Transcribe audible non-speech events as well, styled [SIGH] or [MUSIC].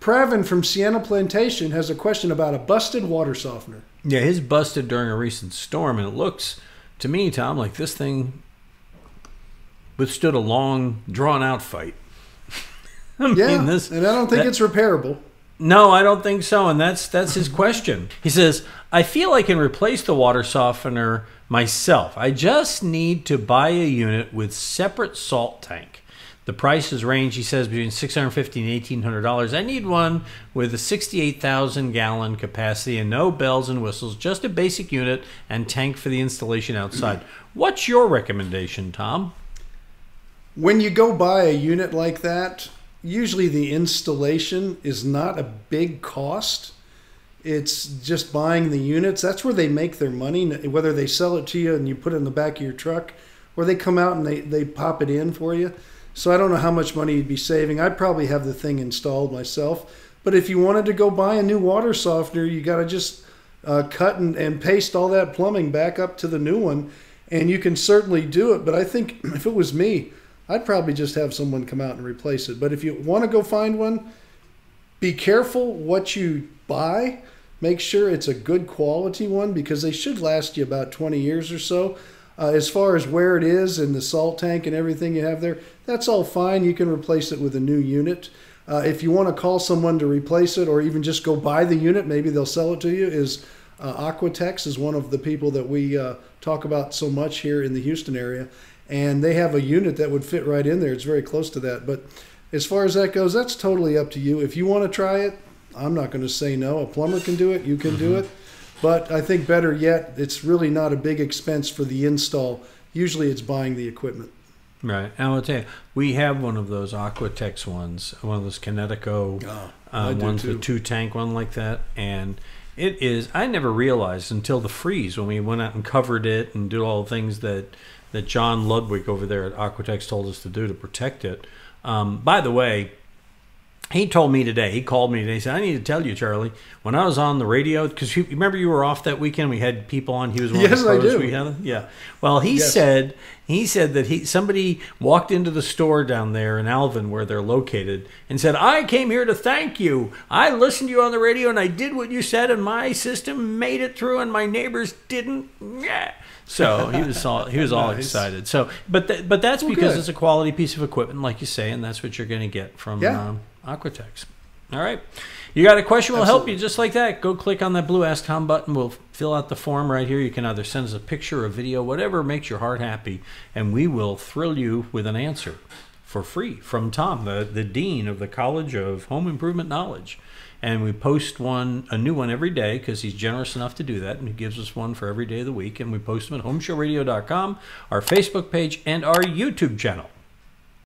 Pravin from Sienna Plantation has a question about a busted water softener. Yeah, his busted during a recent storm, and it looks to me, Tom, like this thing withstood a long, drawn out fight. [LAUGHS] I mean, yeah, this, and I don't think that, it's repairable. No, I don't think so, and that's that's his question. He says, "I feel I can replace the water softener myself. I just need to buy a unit with separate salt tank. The prices range, he says, between 650 and eighteen hundred dollars. I need one with a sixty-eight thousand gallon capacity and no bells and whistles, just a basic unit and tank for the installation outside. [CLEARS THROAT] What's your recommendation, Tom?" When you go buy a unit like that, usually the installation is not a big cost. It's just buying the units. That's where they make their money, whether they sell it to you and you put it in the back of your truck, or they come out and they, they pop it in for you. So I don't know how much money you'd be saving. I'd probably have the thing installed myself. But if you wanted to go buy a new water softener, you got to just uh, cut and, and paste all that plumbing back up to the new one. And you can certainly do it. But I think [CLEARS THROAT] if it was me, I'd probably just have someone come out and replace it. But if you want to go find one, be careful what you buy. Make sure it's a good quality one because they should last you about 20 years or so. Uh, as far as where it is and the salt tank and everything you have there, that's all fine. You can replace it with a new unit. Uh, if you want to call someone to replace it or even just go buy the unit, maybe they'll sell it to you, is uh, Aquatex is one of the people that we uh, talk about so much here in the Houston area and they have a unit that would fit right in there. It's very close to that. But as far as that goes, that's totally up to you. If you want to try it, I'm not going to say no. A plumber can do it, you can mm-hmm. do it. But I think better yet, it's really not a big expense for the install. Usually it's buying the equipment. Right. And I'll tell you, we have one of those Aquatex ones, one of those Kinetico oh, uh, ones, the two tank one like that. And it is, I never realized until the freeze when we went out and covered it and did all the things that that John Ludwig over there at Aquatex told us to do to protect it. Um, by the way, he told me today, he called me today, he said, I need to tell you, Charlie, when I was on the radio, because you remember you were off that weekend, we had people on, he was one yes, of the we had. Yeah. Well, he yes. said, he said that he somebody walked into the store down there in Alvin where they're located and said, I came here to thank you. I listened to you on the radio and I did what you said and my system made it through and my neighbors didn't. Yeah. So he was all he was [LAUGHS] all nice. excited. So, but th- but that's well, because good. it's a quality piece of equipment, like you say, and that's what you're going to get from yeah. um, Aquatex. All right, you got a question? We'll Absolutely. help you just like that. Go click on that blue Ask Tom button. We'll fill out the form right here. You can either send us a picture, a video, whatever makes your heart happy, and we will thrill you with an answer for free from Tom, the, the dean of the College of Home Improvement Knowledge and we post one a new one every day because he's generous enough to do that and he gives us one for every day of the week and we post them at homeshowradio.com our facebook page and our youtube channel